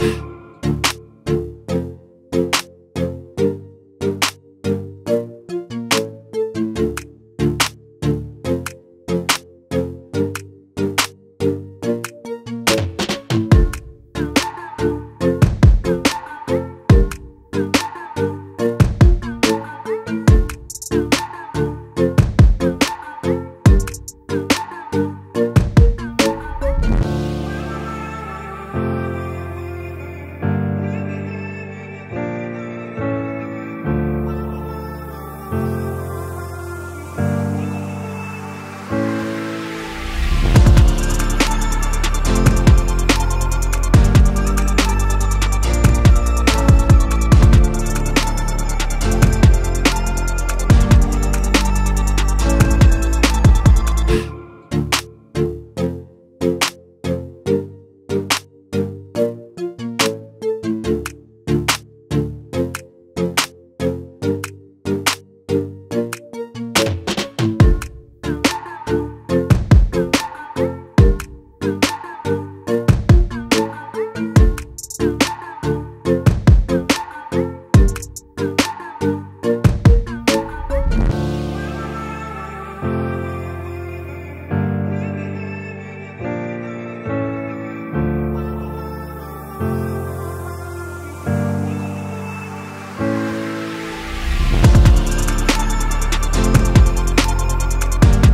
you